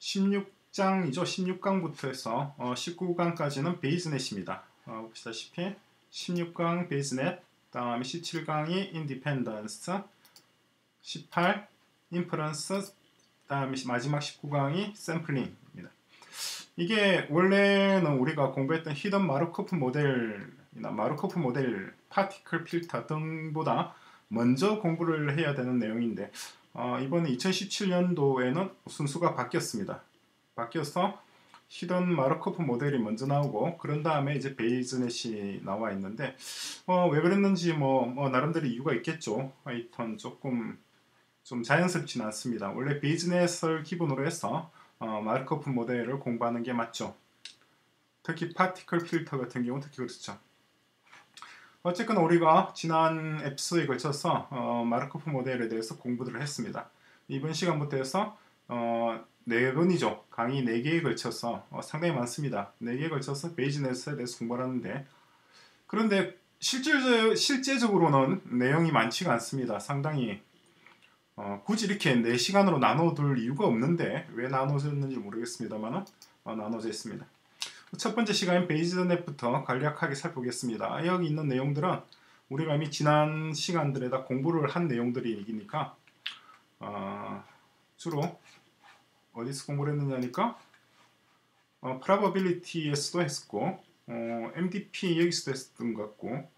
16장이죠. 16강부터 해서 어, 19강까지는 Bayes Net입니다. 어, 보시다시피 16강 Bayes Net, 다음에 17강이 Independence, 18 Inference, 다음에 마지막 19강이 샘플링입니다. 이게 원래는 우리가 공부했던 Hidden 마르코프 모델이나 마르코프 모델, Particle Filter 등보다 먼저 공부를 해야 되는 내용인데 어, 이번에 2017년도에는 순서가 바뀌었습니다. 바뀌어서 hidden Markov model이 먼저 나오고 그런 다음에 이제 Bayes net이 나와 있는데 어, 왜 그랬는지 뭐, 뭐 나름대로 이유가 있겠죠. 하여튼 조금 좀 자연스럽지는 않습니다. 원래 Bayes net을 기본으로 해서 어, Markov model을 공부하는 게 맞죠. 특히 particle filter 같은 경우 특히 그렇죠. 어쨌거나 우리가 지난 에피소드에 걸쳐서 어, 마르코프 모델에 대해서 공부를 했습니다. 이번 시간부터 해서 어, 네 번이죠. 강의 4개에 걸쳐서 어, 상당히 많습니다. 4개에 걸쳐서 베이즈넷에 대해서 공부를 하는데 그런데 실제, 실제적으로는 내용이 많지가 않습니다. 상당히 어, 굳이 이렇게 4시간으로 나눠둘 이유가 없는데 왜 나눠졌는지 모르겠습니다만 어, 나눠져 있습니다. 첫 번째 시간인 베이즈넷부터 간략하게 살펴보겠습니다. 여기 있는 내용들은 우리가 이미 지난 시간들에다 공부를 한 내용들이니까 어, 주로 어디서 공부를 했느냐니까 어, probability에서도 했고 어, MDP 여기서도 했던 것 같고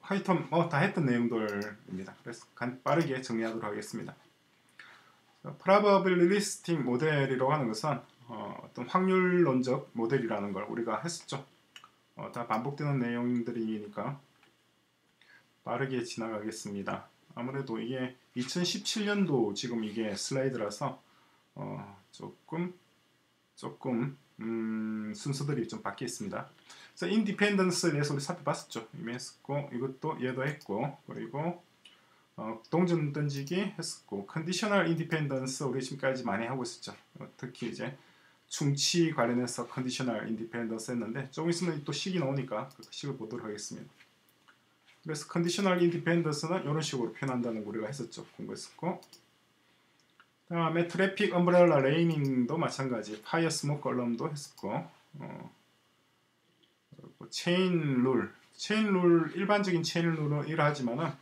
하여튼 뭐 다 했던 내용들입니다. 그래서 간 빠르게 정리하도록 하겠습니다. probabilistic 모델이라고 하는 것은 어, 떤 확률론적 모델이라는 걸 우리가 했었죠. 어, 다 반복되는 내용들이니까 빠르게 지나가겠습니다. 아무래도 이게 2017년도 지금 이게 슬라이드라서 어, 조금 조금 음, 순서들이 좀 바뀌어 있습니다. 그래서 independence에 대해서 우리 살펴봤었죠. 이미 했었고 이것도 얘도 했고 그리고 어, 동전 던지기 했었고 conditional independence 우리 지금까지 많이 하고 있었죠. 어, 특히 이제 충치 관련해서 conditional independence 했는데 조금 있으면 또 식이 나오니까 그 식을 보도록 하겠습니다. 그래서 conditional independence는 이런 식으로 표현한다는 거 우리가 했었죠. 공부했었고 다음에 traffic umbrella raining도 마찬가지 fire smoke alarm도 했었고 어, chain rule chain rule 일반적인 chain rule은 이러하지만은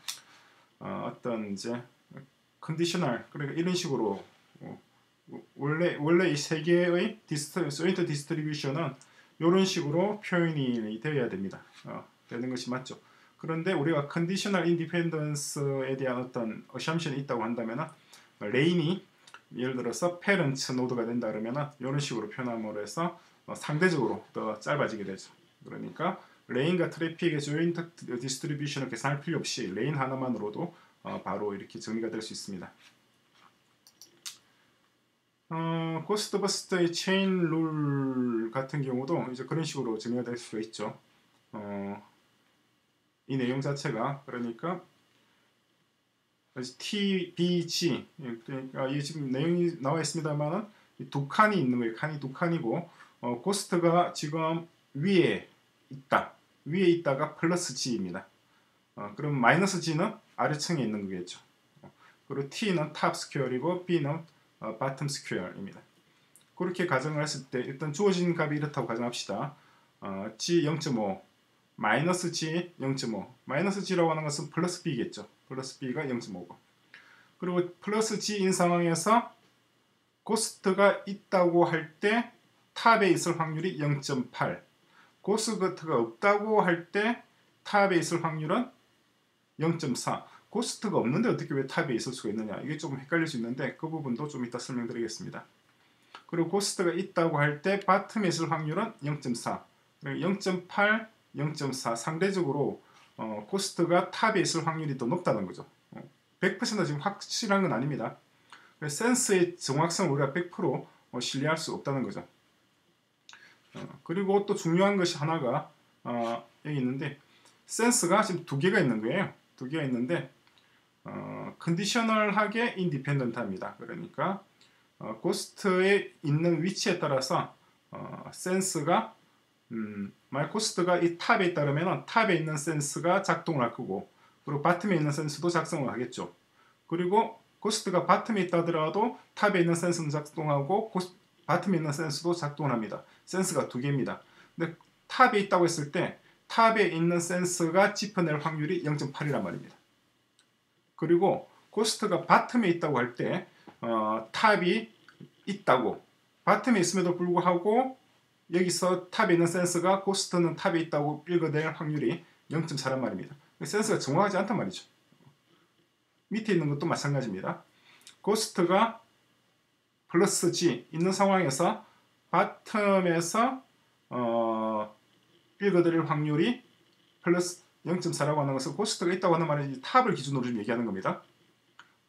어, 떤 이제 conditional 그러니까 이런 식으로 어, 원래 원래 이 세 개의 dist joint distribution은 이런 식으로 표현이 되어야 됩니다. 어, 되는 것이 맞죠. 그런데 우리가 conditional independence에 대한 어떤 어샴션이 있다고 한다면은 rain이 예를 들어서 parents node가 된다 그러면은 이런 식으로 표현함으로 해서 어, 상대적으로 더 짧아지게 되죠. 그러니까 rain과 traffic의 joint distribution을 계산할 필요 없이 rain 하나만으로도 어, 바로 이렇게 정리가 될 수 있습니다. 어, Ghostbuster의 chain rule 같은 경우도 이제 그런 식으로 정리가 될 수가 있죠. 어, 이 내용 자체가 그러니까 TBG 그러니까 이 지금 내용이 나와 있습니다만은 두 칸이 있는 거예요. 칸이 두 칸이고 어, ghost가 지금 위에 있다. 위에 있다가 플러스 G입니다. 어, 그럼 마이너스 G는 아래층에 있는 거겠죠. 어, 그리고 T는 top square이고 B는 어, bottom square입니다. 그렇게 가정을 했을 때 일단 주어진 값이 이렇다고 가정합시다. 어, G 0.5 마이너스 G 0.5 마이너스 G라고 하는 것은 플러스 B겠죠. 플러스 B가 0.5고 그리고 플러스 G인 상황에서 ghost가 있다고 할 때 top에 있을 확률이 0.8 ghost가 없다고 할 때 top에 있을 확률은 0.4 ghost가 없는데 어떻게 왜 top에 있을 수가 있느냐 이게 조금 헷갈릴 수 있는데 그 부분도 좀 이따 설명드리겠습니다 그리고 ghost가 있다고 할 때 bottom에 있을 확률은 0.4 0.8 0.4 상대적으로 어, ghost가 top에 있을 확률이 더 높다는 거죠. 어, 100% 지금 확실한 건 아닙니다. 센서의 정확성을 우리가 100% 어, 신뢰할 수 없다는 거죠. 어, 그리고 또 중요한 것이 하나가 어, 여기 있는데 센서가 지금 두 개가 있는 거예요. 두 개가 있는데 어, conditional하게 independent합니다. 그러니까 어, ghost에 있는 위치에 따라서 어, 센서가 음, 만약 ghost가 이 top에 있다면 top에 있는 센서가 작동을 할 거고 그리고 bottom에 있는 센서도 작동을 하겠죠. 그리고 코스트가 바텀에 있다 하더라도 탑에 있는 센스는 작동하고 바텀에 있는 센스도 작동을 합니다. 센서가 두 개입니다. 근데 top에 있다고 했을 때 top에 있는 센서가 짚어낼 확률이 0.8이란 말입니다. 그리고 ghost가 bottom에 있다고 할때 어, top이 있다고 bottom에 있음에도 불구하고 여기서 top에 있는 센서가 ghost는 top에 있다고 읽어낼 확률이 0.4란 말입니다. 센서가 정확하지 않단 말이죠. 밑에 있는 것도 마찬가지입니다. ghost가 플러스 G 있는 상황에서 bottom에서 어, 읽어들일 확률이 플러스 0.4라고 하는 것은 ghost가 있다고 하는 말은 top을 기준으로 좀 얘기하는 겁니다.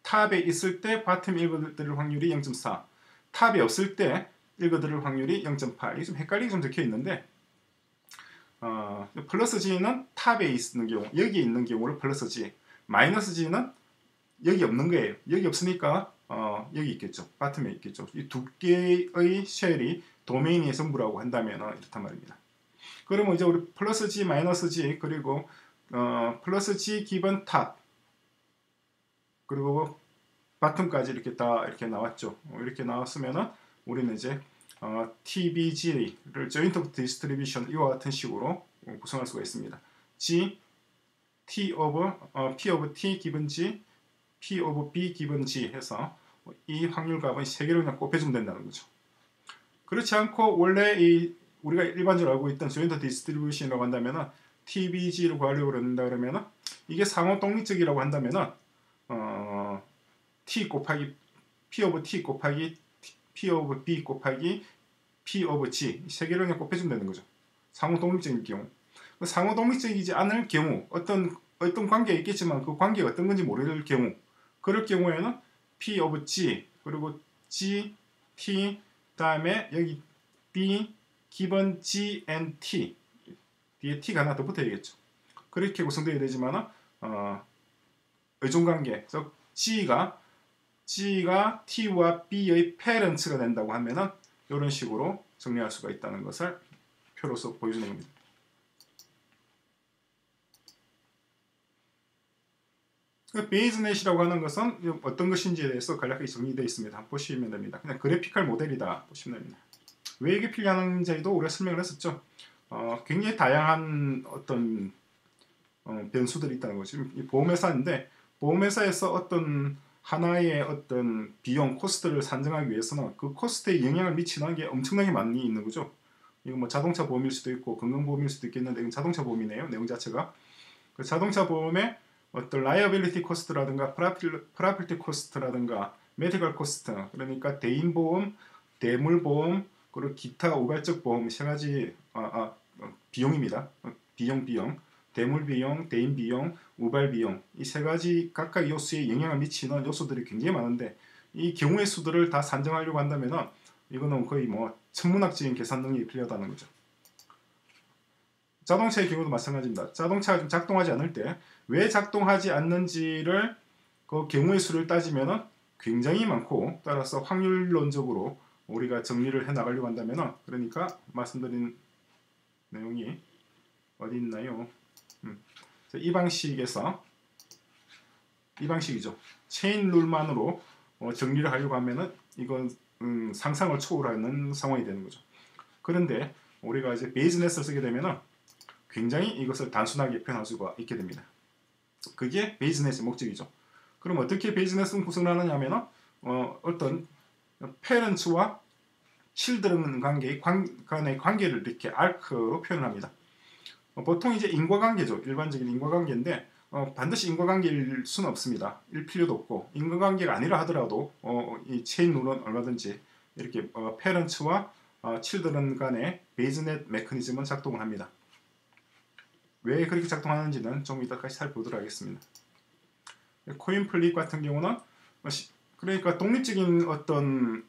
top에 있을 때 bottom 읽어들일 확률이 0.4 top이 없을 때 읽어들일 확률이 0.8 이게 좀 헷갈리게 좀 적혀 있는데 어, 플러스 g는 top에 있는 경우 여기 있는 경우를 플러스 g 마이너스 g는 여기 없는 거예요. 여기 없으니까 어, 여기 있겠죠. bottom에 있겠죠. 이 두 개의 셀이 도메인의 전부라고 한다면 이렇단 말입니다. 그러면 이제 우리 플러스 g 마이너스 g 그리고 어, 플러스 g given top 그리고 bottom까지 이렇게 다 이렇게 나왔죠. 어, 이렇게 나왔으면은 우리는 이제 어, TBG를 Joint Distribution 이와 같은 식으로 구성할 수가 있습니다. G T of 어, P of T 기분 G, P of B 기분 G 해서 이 확률 값은 세 개를 그냥 곱해주면 된다는 거죠. 그렇지 않고 원래 이 우리가 일반적으로 알고 있던 Joint Distribution이라고 한다면은 TBG를 구하려고 그런다 그러면은 이게 상호 독립적이라고 한다면은 어, t 곱하기 p of t 곱하기 p of b 곱하기 p of g 세 개를 그냥 곱해주면 되는 거죠. 상호 독립적인 경우. 그 상호 독립적이지 않을 경우 어떤 어떤 관계가 있겠지만 그 관계가 어떤 건지 모를 경우 그럴 경우에는 p of g 그리고 g t 다음에 여기 b 기본 g and t 뒤에 t가 하나 더 붙어야겠죠. 그렇게 구성되어야 되지만 어, 의존관계 즉 g가 G가 T와 B의 페런츠가 된다고 하면은 이런 식으로 정리할 수가 있다는 것을 표로서 보여주는 겁니다. 그 베이즈넷이라고 하는 것은 어떤 것인지에 대해서 간략하게 정리되어 있습니다. 보시면 됩니다. 그냥 그래피컬 모델이다 보시면 됩니다. 왜 이게 필요한지도 우리가 설명을 했었죠. 어, 굉장히 다양한 어떤 어, 변수들이 있다는 거죠. 보험회사인데 보험회사에서 어떤 하나의 어떤 비용 cost를 산정하기 위해서는 그 cost에 영향을 미치는 게 엄청나게 많이 있는 거죠. 이거 뭐 자동차 보험일 수도 있고 건강보험일 수도 있겠는데 이건 자동차 보험이네요. 내용 자체가. 그 자동차 보험의 어떤 liability cost라든가 property cost라든가 medical cost 그러니까 대인보험, 대물보험 그리고 기타 우발적 보험 세 가지 아, 아, 어, 비용입니다. 어, 비용 비용 대물 비용, 대인 비용, 우발 비용 이 세 가지 각각 요소에 영향을 미치는 요소들이 굉장히 많은데 이 경우의 수들을 다 산정하려고 한다면은 이거는 거의 뭐 천문학적인 계산 능력이 필요하다는 거죠. 자동차의 경우도 마찬가지입니다. 자동차가 작동하지 않을 때 왜 작동하지 않는지를 그 경우의 수를 따지면은 굉장히 많고 따라서 확률론적으로 우리가 정리를 해 나가려고 한다면은 그러니까 말씀드린 내용이 어디 있나요? 음. 이 방식에서 이 방식이죠. 체인 룰만으로 어, 정리를 하려고 하면은 이건 음, 상상을 초월하는 상황이 되는 거죠. 그런데 우리가 이제 베이즈넷을 쓰게 되면은 굉장히 이것을 단순하게 표현할 수가 있게 됩니다. 그게 Bayes net의 목적이죠. 그럼 어떻게 Bayes net은 구성을 하느냐면은 어, 어떤 parents와 children 관계의 관, 간의 관계를 이렇게 arc로 표현합니다. 어, 보통 이제 인과관계죠. 일반적인 인과관계인데 어, 반드시 인과관계일 수는 없습니다. 일 필요도 없고 인과관계가 아니라 하더라도 어, 이 chain rule은 얼마든지 이렇게 어, parents와 어, children 간의 Bayes net 메커니즘은 작동을 합니다. 왜 그렇게 작동하는지는 좀 이따가 살펴보도록 하겠습니다. coin flip 같은 경우는 어, 그러니까 독립적인 어떤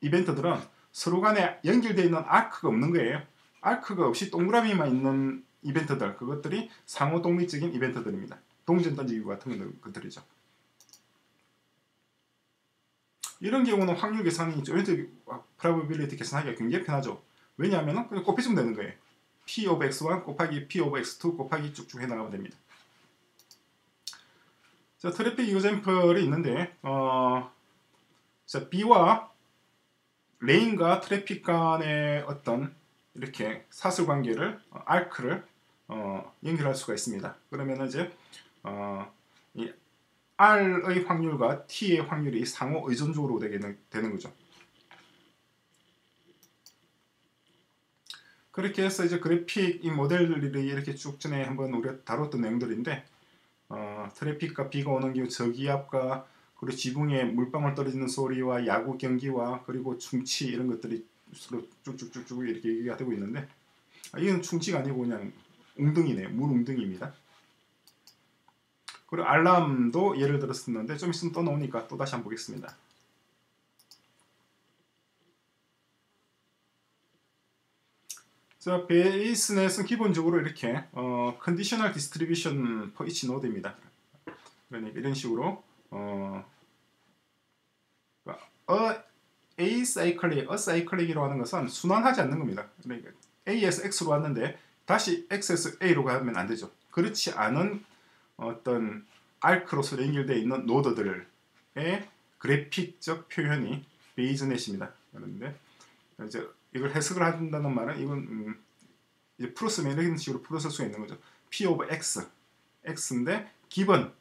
이벤트들은 서로 간에 연결되어 있는 arc가 없는 거예요. arc가 없이 동그라미만 있는 이벤트들 그것들이 상호 독립적인 이벤트들입니다. 동전 던지기 같은 것들이죠. 이런 경우는 확률 계산이 joint probability 계산하기가 굉장히 편하죠. 왜냐하면 그냥 곱해주면 되는 거예요. P of X1 곱하기 P of X2 곱하기 쭉쭉 해나가면 됩니다. 자, traffic example이 있는데 어, 자, 비와 rain과 traffic 간의 어떤 이렇게 사슬관계를 어, arc를 어, 연결할 수가 있습니다. 그러면 이제 어, 이 R의 확률과 T의 확률이 상호 의존적으로 되게 되는 거죠. 그렇게 해서 이제 그래픽 이 모델들이 이렇게 쭉 전에 한번 우리가 다뤘던 내용들인데 어, 트래픽과 비가 오는 경우 저기압과 그리고 지붕에 물방울 떨어지는 소리와 야구 경기와 그리고 충치 이런 것들이 서로 쭉쭉쭉쭉 이렇게 얘기가 되고 있는데 아, 이건 충치가 아니고 그냥 웅덩이네요. 물 웅덩이입니다. 그리고 알람도 예를 들었었는데 좀 있으면 또 나오니까 또 다시 한번 보겠습니다. 자, Bayes net은 기본적으로 이렇게 어, conditional distribution for each node입니다. 그러니까 이런 식으로 어, 어 acyclic, acyclic이라고 하는 것은 순환하지 않는 겁니다. 그러니까 a에서 x로 왔는데 다시 x에서 a로 가면 안 되죠. 그렇지 않은 어떤 arc로서 연결되어 있는 노드들의 그래픽적 표현이 Bayes net입니다. 그런데 이제 이걸 해석을 한다는 말은 이건 음, 이제 풀었으면 이런 식으로 풀었을 수 있는 거죠. p of x, x인데 기본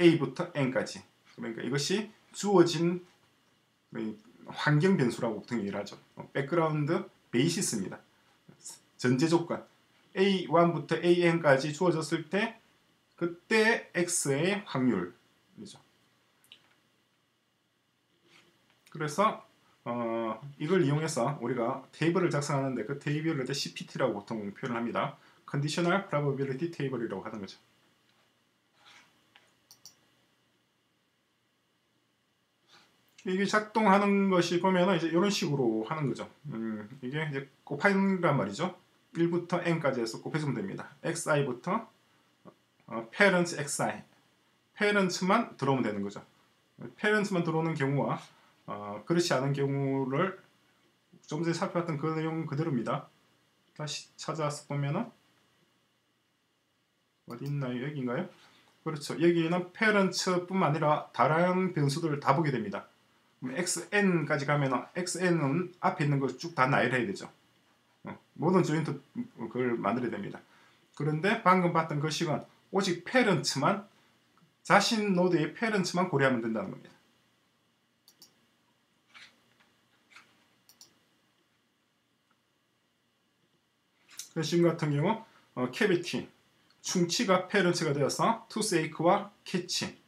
a부터 n까지. 그러니까 이것이 주어진 환경 변수라고 보통 얘기를 하죠. 어, background basis입니다. 전제 조건 a1부터 an까지 주어졌을 때 그때 x의 확률이죠. 그래서 어, 이걸 이용해서 우리가 테이블을 작성하는데 그 테이블을 CPT라고 보통 표현을 합니다. Conditional Probability Table이라고 하는 거죠. 이게 작동하는 것이 보면은 이제 이런 식으로 하는 거죠. 음, 이게 이제 곱하기란 말이죠. 1부터 n까지 해서 곱해주면 됩니다. xi부터 어, parents xi parents만 들어오면 되는 거죠. parents만 들어오는 경우와 어, 그렇지 않은 경우를 좀 전에 살펴봤던 그 내용 그대로입니다. 다시 찾아서 보면은 어디 있나요? 여기인가요? 그렇죠. 여기는 parents뿐만 아니라 다른 변수들을 다 보게 됩니다. xn까지 가면 xn은 앞에 있는 걸 쭉 다 나열해야 되죠. 어, 모든 joint 그걸 만들어야 됩니다. 그런데 방금 봤던 그 식은 오직 parents만 자신 노드의 parents만 고려하면 된다는 겁니다. 지금 같은 경우 어, cavity 충치가 parents가 되어서 toothache와 catch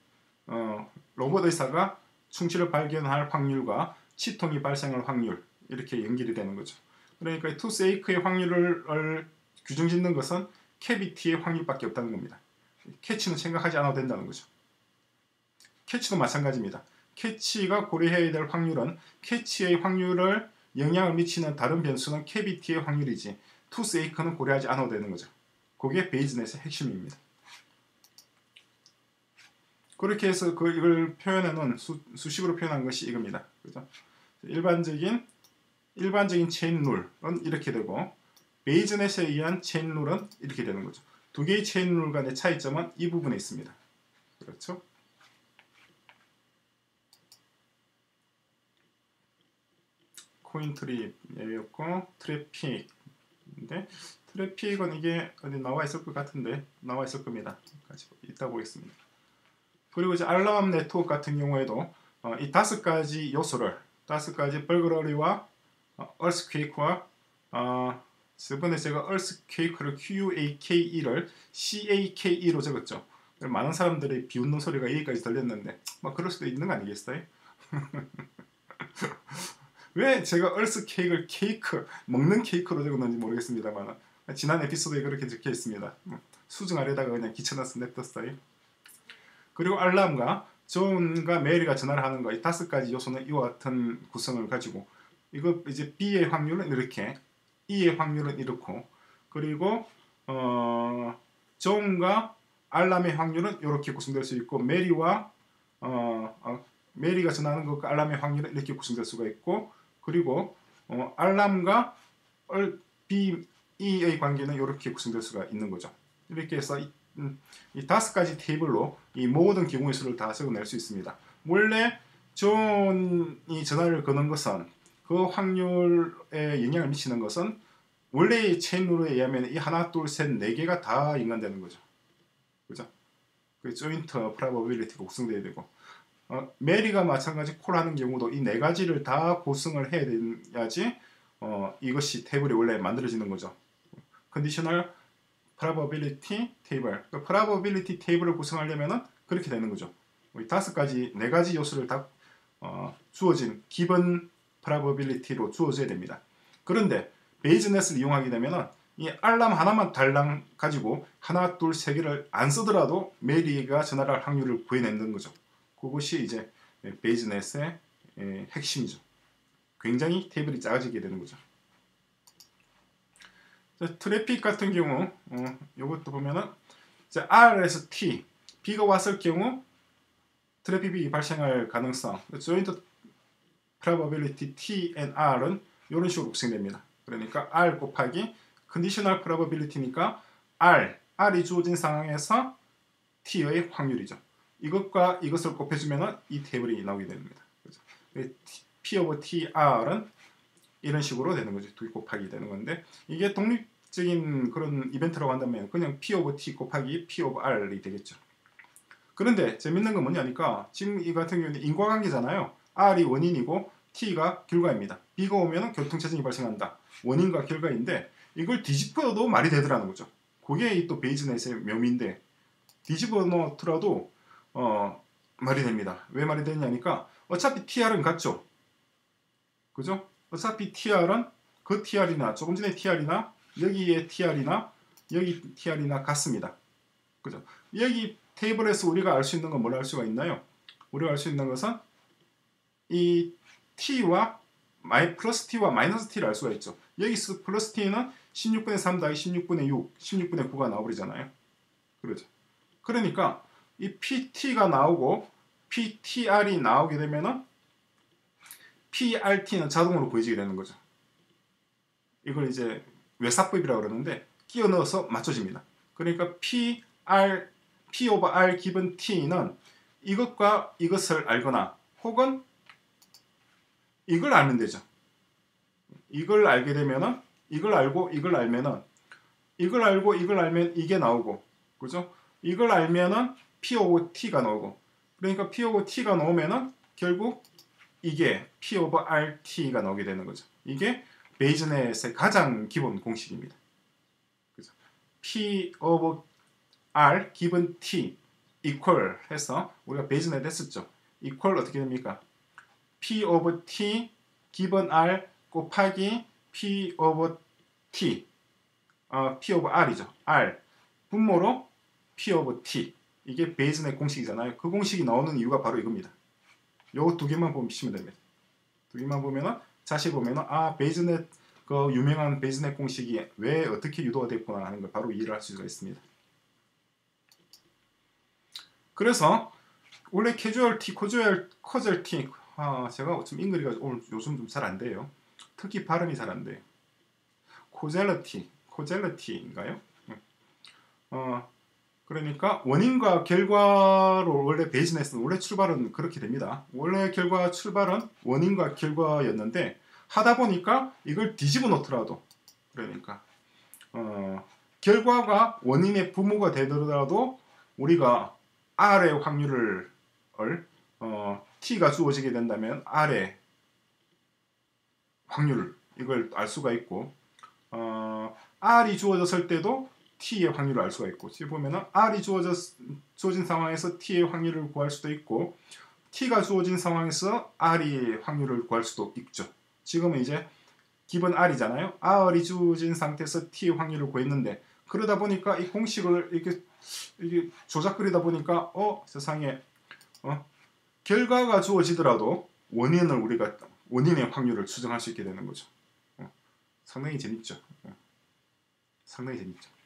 어, 로봇 의사가 충치를 발견할 확률과 치통이 발생할 확률 이렇게 연결이 되는 거죠. 그러니까 toothache의 확률을 규정 짓는 것은 cavity의 확률밖에 없다는 겁니다. catch는 생각하지 않아도 된다는 거죠. catch도 마찬가지입니다. catch가 고려해야 될 확률은 catch의 확률을 영향을 미치는 다른 변수는 cavity의 확률이지 toothache는 고려하지 않아도 되는 거죠. 그게 Bayes net의 핵심입니다. 그렇게 해서 그 이걸 표현해 놓은 수, 식으로 표현한 것이 이겁니다. 그죠? 일반적인 일반적인 chain rule은 이렇게 되고 Bayes net에 의한 chain rule은 이렇게 되는 거죠. 두 개의 chain rule 간의 차이점은 이 부분에 있습니다. 그렇죠? coin flip이었고 traffic 인데 traffic은 이게 어디 나와 있을 것 같은데 나와 있을 겁니다. 이따 보겠습니다. 그리고 이제 알람 네트워크 같은 경우에도 어, 이 다섯 가지 요소를 다섯 가지 벌그러리와 어, 얼스퀘이크와 어, 저번에 제가 얼스퀘이크를 QAKE를 CAKE로 적었죠. 많은 사람들이 비웃는 소리가 여기까지 들렸는데 뭐 그럴 수도 있는 거 아니겠어요? 왜 제가 얼스 케이크를 케이크 먹는 케이크로 적었는지 모르겠습니다만 지난 에피소드에 그렇게 적혀 있습니다. 뭐 수정하려다가 그냥 귀찮아서 냅뒀어요. 그리고 알람과 존과 메리가 전화를 하는 거 이 다섯 가지 요소는 이와 같은 구성을 가지고 이거 이제 B의 확률은 이렇게 E의 확률은 이렇고 그리고 어, 존과 알람의 확률은 이렇게 구성될 수 있고 메리와 어, 어, 메리가 전하는 것과 알람의 확률은 이렇게 구성될 수가 있고 그리고 어, 알람과 B, E의 관계는 이렇게 구성될 수가 있는 거죠. 이렇게 해서 이, 음, 이 다섯 가지 테이블로 이 모든 경우의 수를 다 적어낼 수 있습니다. 원래 존이 전화를 거는 것은 그그 확률에 영향을 미치는 것은 원래의 chain rule에 의하면 이 하나, 둘, 셋, 네 개가 다 연관되는 거죠. 그죠? 그 joint probability가 구성돼야 되고 어, 메리가 마찬가지 call 하는 경우도 이 네 가지를 다 구성을 해야 돼야지 어, 이것이 테이블이 원래 만들어지는 거죠. conditional probability 테이블. 그 probability 테이블을 구성하려면은 그렇게 되는 거죠. 다섯 가지, 네 가지 요소를 다 어, 주어진 기본 probability로 주어져야 됩니다. 그런데 Bayes net을 이용하게 되면은 이 알람 하나만 달랑 가지고 하나, 둘, 세 개를 안 쓰더라도 메리가 전화를 할 확률을 구해내는 거죠. 그것이 이제 Bayes net의 핵심이죠. 굉장히 테이블이 작아지게 되는 거죠. 트래픽 같은 경우 어, 이것도 보면은 R에서 T, 비가 왔을 경우 traffic이 발생할 가능성 joint probability T and R은 이런 식으로 구성됩니다. 그러니까 R 곱하기 conditional probability니까 R, R이 주어진 상황에서 T의 확률이죠. 이것과 이것을 곱해주면 이 테이블이 나오게 됩니다. 그렇죠? P over TR은 이런 식으로 되는 거죠. 2 곱하기 되는 건데 이게 독립적인 그런 이벤트라고 한다면 그냥 P over T 곱하기 P over R이 되겠죠. 그런데 재밌는 건 뭐냐니까 지금 이 같은 경우는 인과관계잖아요. R이 원인이고 T가 결과입니다. B가 오면 교통체증이 발생한다. 원인과 결과인데 이걸 뒤집어도 말이 되더라는 거죠. 그게 또 Bayes net의 묘미인데 뒤집어 놓더라도 어, 말이 됩니다. 왜 말이 되냐니까 어차피 TR은 같죠. 그죠? 어차피 TR은 그 TR이나 조금 전에 TR이나 여기에 TR이나 여기 TR이나 같습니다. 그죠? 여기 테이블에서 우리가 알 수 있는 건 뭘 알 수가 있나요? 우리가 알 수 있는 것은 이 t와 마이, 플러스 t와 마이너스 t를 알 수가 있죠. 여기서 플러스 t는 16분의 3 더하기 16분의 6, 16분의 9가 나오버리잖아요. 그러죠. 그러니까 이 pt가 나오고 ptr이 나오게 되면은 prt는 자동으로 보여지게 되는 거죠. 이걸 이제 외사법이라고 그러는데 끼워 넣어서 맞춰집니다. 그러니까 pr p 오버 r 기본 t는 이것과 이것을 알거나 혹은 이걸 알면 되죠. 이걸 알게 되면은 이걸 알고 이걸 알면은 이걸 알고 이걸 알면 이게 나오고 그죠? 이걸 알면은 P of T가 나오고 그러니까 P of T가 나오면은 결국 이게 P of RT가 나오게 되는 거죠. 이게 Bayes net의 가장 기본 공식입니다. 그죠? P of R given T equal 해서 우리가 Bayes net 했었죠. equal 어떻게 됩니까? P of T given R 곱하기 P of T 어, P of R이죠. R 분모로 P of T 이게 Bayes net 공식이잖아요. 그 공식이 나오는 이유가 바로 이겁니다. 요거 두 개만 보시면 됩니다. 두 개만 보면은 자세히 보면은 아 Bayes net 그 유명한 Bayes net 공식이 왜 어떻게 유도가 됐구나 하는 걸 바로 이해를 할 수가 있습니다. 그래서 원래 causality, causal, causality 아, 제가 좀 English가 오늘 요즘 좀 잘 안 돼요. 특히 발음이 잘 안 돼요. causality, causality인가요? 어, 그러니까 원인과 결과로 원래 Bayes net은 원래 출발은 그렇게 됩니다. 원래 결과 출발은 원인과 결과였는데 하다 보니까 이걸 뒤집어 놓더라도 그러니까 어, 결과가 원인의 부모가 되더라도 우리가 R의 확률을 어, t가 주어지게 된다면 r의 확률 이걸 알 수가 있고 어, r이 주어졌을 때도 t의 확률을 알 수가 있고 지금 보면은 r이 주어졌, 주어진 상황에서 t의 확률을 구할 수도 있고 t가 주어진 상황에서 r이 확률을 구할 수도 있죠. 지금은 이제 기본 r이잖아요. r이 주어진 상태에서 t의 확률을 구했는데 그러다 보니까 이 공식을 이렇게, 이렇게 조작거리다 보니까 어 세상에 어 결과가 주어지더라도 원인을 우리가 원인의 확률을 추정할 수 있게 되는 거죠. 어, 상당히 재밌죠. 어, 상당히 재밌죠.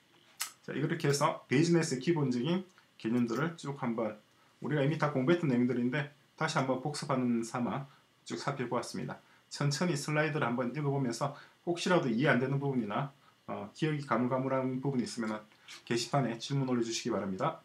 자, 이렇게 해서 비즈니스의 기본적인 개념들을 쭉 한번 우리가 이미 다 공부했던 내용들인데 다시 한번 복습하는 삼아 쭉 살펴보았습니다. 천천히 슬라이드를 한번 읽어보면서 혹시라도 이해 안 되는 부분이나 어, 기억이 가물가물한 부분이 있으면 게시판에 질문 올려주시기 바랍니다.